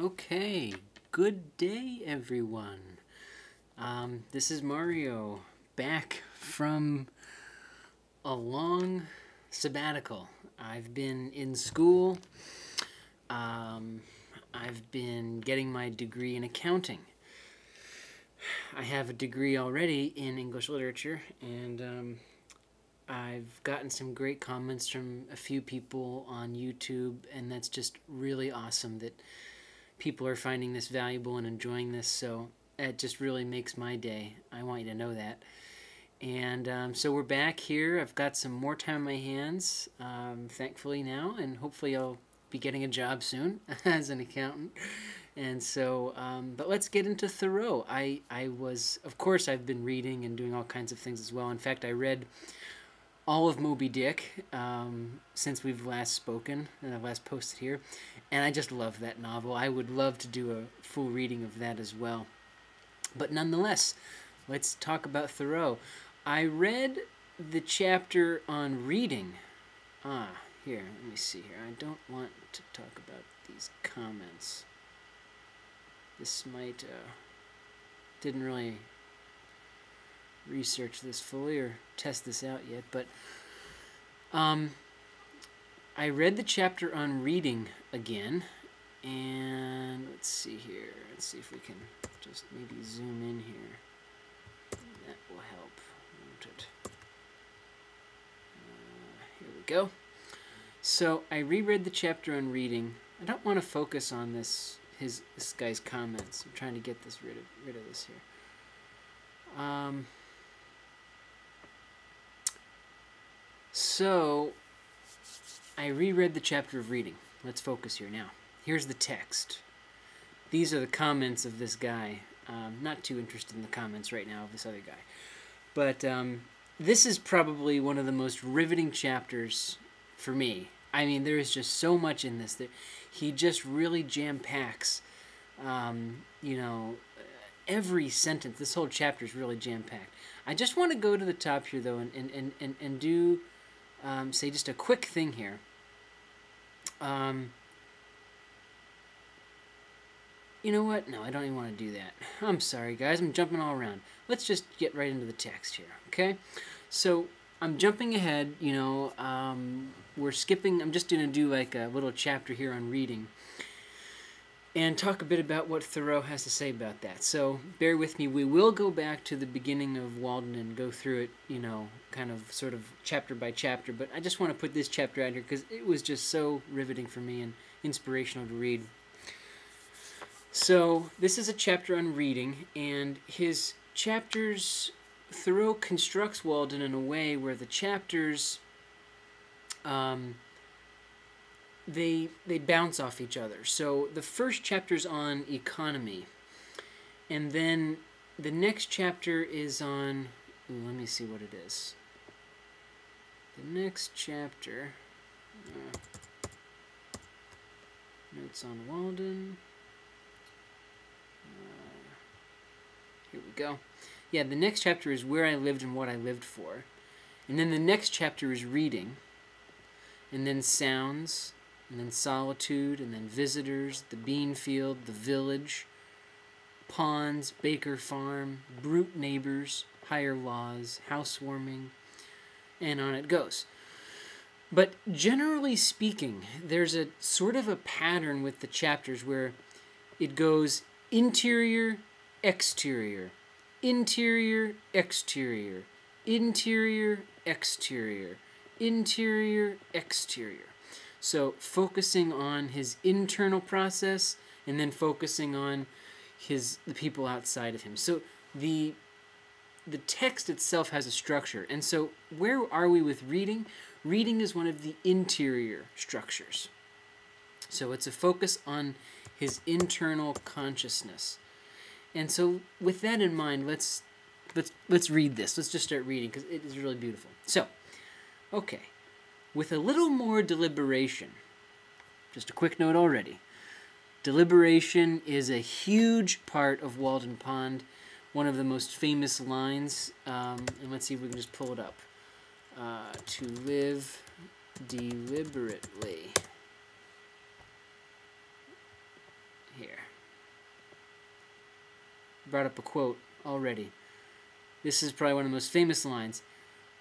Okay, good day everyone. Um, this is Mario back from a long sabbatical. I've been in school. Um, I've been getting my degree in accounting. I have a degree already in English literature, and um, I've gotten some great comments from a few people on YouTube, and that's just really awesome that people are finding this valuable and enjoying this. So it just really makes my day. I want you to know that. And um, so we're back here. I've got some more time on my hands, um, thankfully now, and hopefully I'll be getting a job soon as an accountant. And so, um, but let's get into Thoreau. I, I was, of course, I've been reading and doing all kinds of things as well. In fact, I read all of Moby Dick um, since we've last spoken and I've last posted here, and I just love that novel. I would love to do a full reading of that as well. But nonetheless, let's talk about Thoreau. I read the chapter on reading. Ah, here, let me see here. I don't want to talk about these comments. This might, uh, didn't really research this fully or test this out yet, but um, I read the chapter on reading again, and let's see here. Let's see if we can just maybe zoom in here. That will help, won't it? Uh, here we go. So I reread the chapter on reading. I don't want to focus on this his this guy's comments. I'm trying to get this rid of rid of this here. Um, So, I reread the chapter of reading. Let's focus here now. Here's the text. These are the comments of this guy. Um, not too interested in the comments right now of this other guy. But um, this is probably one of the most riveting chapters for me. I mean, there is just so much in this that he just really jam packs. Um, you know, every sentence. This whole chapter is really jam packed. I just want to go to the top here though and and, and, and do um, say just a quick thing here. Um, you know what? No, I don't even want to do that. I'm sorry, guys. I'm jumping all around. Let's just get right into the text here, okay? So I'm jumping ahead. You know, um, we're skipping. I'm just going to do like a little chapter here on reading and talk a bit about what Thoreau has to say about that. So bear with me. We will go back to the beginning of Walden and go through it, you know, kind of sort of chapter by chapter. But I just want to put this chapter out here because it was just so riveting for me and inspirational to read. So this is a chapter on reading, and his chapters, Thoreau constructs Walden in a way where the chapters, um, they they bounce off each other. So the first chapter's on economy, and then the next chapter is on. Ooh, let me see what it is. The next chapter. Uh, notes on Walden. Uh, here we go. Yeah, the next chapter is where I lived and what I lived for. And then the next chapter is reading. And then sounds and then solitude, and then visitors, the bean field, the village, ponds, Baker Farm, brute neighbors, higher laws, housewarming, and on it goes. But generally speaking, there's a sort of a pattern with the chapters where it goes interior, exterior, interior, exterior, interior, exterior, interior, exterior. So focusing on his internal process and then focusing on his the people outside of him. So the the text itself has a structure. And so where are we with reading? Reading is one of the interior structures. So it's a focus on his internal consciousness. And so with that in mind, let's let's let's read this. Let's just start reading because it is really beautiful. So, okay with a little more deliberation. Just a quick note already. Deliberation is a huge part of Walden Pond, one of the most famous lines. Um, and let's see if we can just pull it up. Uh, to live deliberately. Here. brought up a quote already. This is probably one of the most famous lines.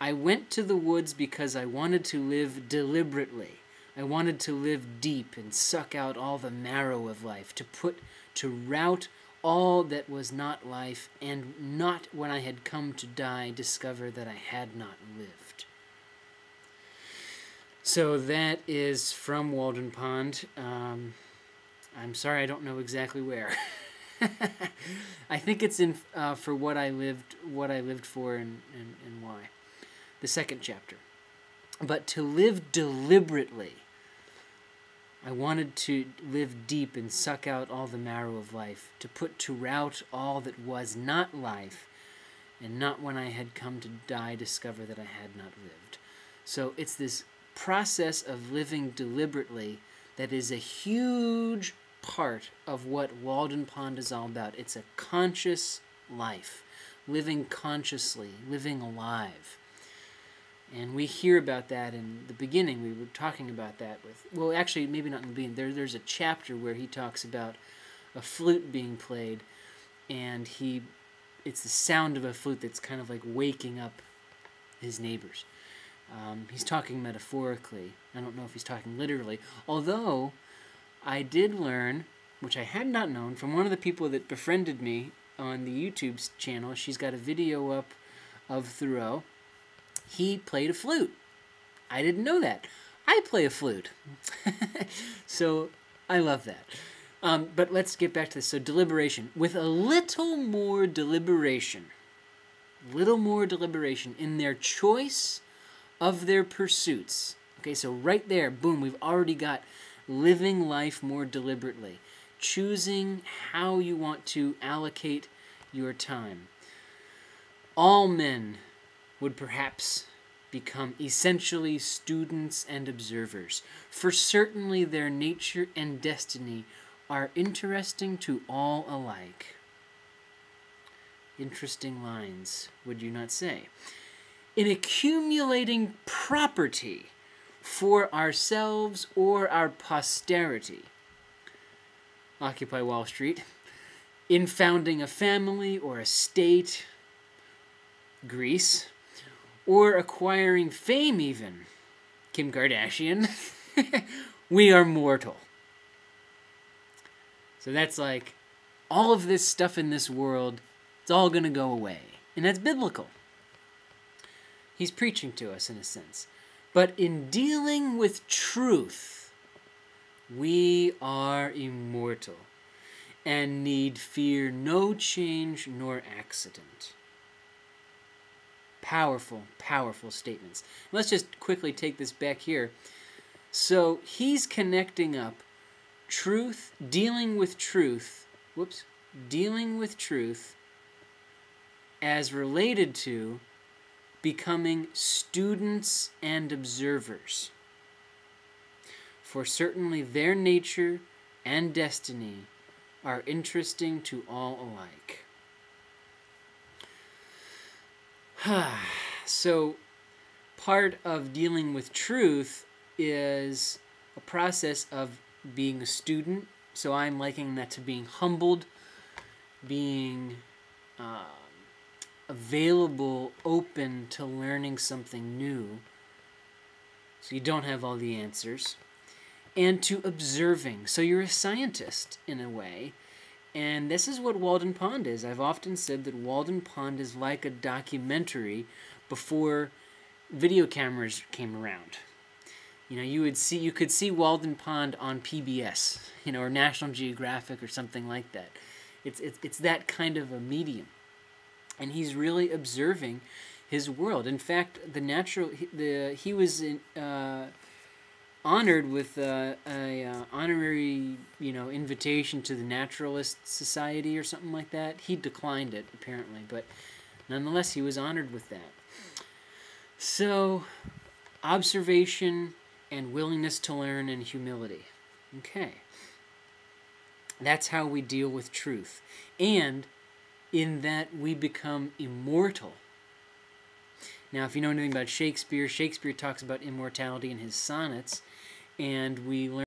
I went to the woods because I wanted to live deliberately. I wanted to live deep and suck out all the marrow of life, to put, to rout all that was not life, and not when I had come to die discover that I had not lived. So that is from Walden Pond. Um, I'm sorry, I don't know exactly where. I think it's in uh, for what I lived, what I lived for, and, and, and why. The second chapter. But to live deliberately I wanted to live deep and suck out all the marrow of life, to put to rout all that was not life, and not when I had come to die discover that I had not lived. So it's this process of living deliberately that is a huge part of what Walden Pond is all about. It's a conscious life, living consciously, living alive. And we hear about that in the beginning. We were talking about that with, well, actually, maybe not in the beginning. There, there's a chapter where he talks about a flute being played, and he, it's the sound of a flute that's kind of like waking up his neighbors. Um, he's talking metaphorically. I don't know if he's talking literally. Although, I did learn, which I had not known, from one of the people that befriended me on the YouTube channel. She's got a video up of Thoreau he played a flute. I didn't know that. I play a flute. so I love that. Um, but let's get back to this. So, deliberation. With a little more deliberation, little more deliberation in their choice of their pursuits. Okay, so right there, boom, we've already got living life more deliberately, choosing how you want to allocate your time. All men would perhaps become essentially students and observers, for certainly their nature and destiny are interesting to all alike. Interesting lines, would you not say? In accumulating property for ourselves or our posterity, Occupy Wall Street, in founding a family or a state, Greece, or acquiring fame, even, Kim Kardashian, we are mortal. So that's like all of this stuff in this world, it's all going to go away. And that's biblical. He's preaching to us in a sense. But in dealing with truth, we are immortal and need fear no change nor accident. Powerful, powerful statements. Let's just quickly take this back here. So he's connecting up truth, dealing with truth, whoops, dealing with truth as related to becoming students and observers. For certainly their nature and destiny are interesting to all alike. so, part of dealing with truth is a process of being a student. So, I'm liking that to being humbled, being uh, available, open to learning something new. So, you don't have all the answers. And to observing. So, you're a scientist in a way and this is what Walden Pond is. I've often said that Walden Pond is like a documentary before video cameras came around. You know, you would see you could see Walden Pond on PBS, you know, or National Geographic or something like that. It's it's it's that kind of a medium. And he's really observing his world. In fact, the natural the he was in uh, honored with uh, a uh, honorary, you know, invitation to the Naturalist Society or something like that. He declined it apparently, but nonetheless, he was honored with that. So, observation and willingness to learn and humility. Okay. That's how we deal with truth. And in that we become immortal. Now, if you know anything about Shakespeare, Shakespeare talks about immortality in his sonnets, and we learn